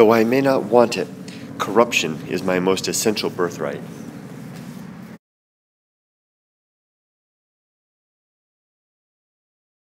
Though I may not want it, corruption is my most essential birthright.